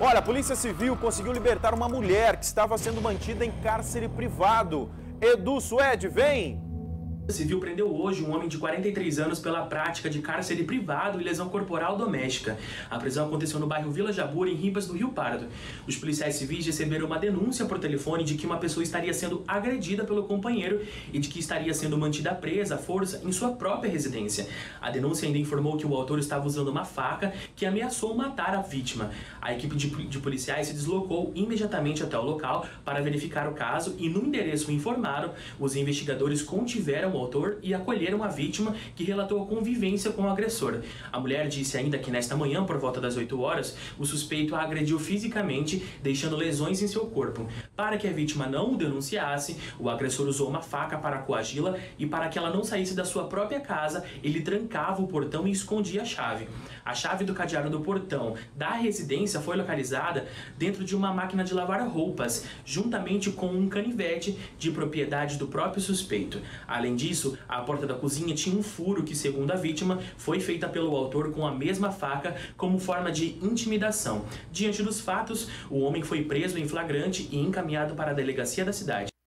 Olha, a Polícia Civil conseguiu libertar uma mulher que estava sendo mantida em cárcere privado. Edu Suede, vem! Civil prendeu hoje um homem de 43 anos pela prática de cárcere privado e lesão corporal doméstica. A prisão aconteceu no bairro Vila Jabura, em Ribas do Rio Pardo. Os policiais civis receberam uma denúncia por telefone de que uma pessoa estaria sendo agredida pelo companheiro e de que estaria sendo mantida presa à força em sua própria residência. A denúncia ainda informou que o autor estava usando uma faca que ameaçou matar a vítima. A equipe de, policiais se deslocou imediatamente até o local para verificar o caso e no endereço informaram, os investigadores contiveram autor e acolheram a vítima que relatou a convivência com o agressor. A mulher disse ainda que nesta manhã, por volta das 8 horas, o suspeito a agrediu fisicamente, deixando lesões em seu corpo. Para que a vítima não o denunciasse, o agressor usou uma faca para coagi-la e para que ela não saísse da sua própria casa, ele trancava o portão e escondia a chave. A chave do cadeado do portão da residência foi localizada dentro de uma máquina de lavar roupas, juntamente com um canivete de propriedade do próprio suspeito. Além disso, disso, a porta da cozinha tinha um furo que, segundo a vítima, foi feita pelo autor com a mesma faca como forma de intimidação. Diante dos fatos, o homem foi preso em flagrante e encaminhado para a delegacia da cidade.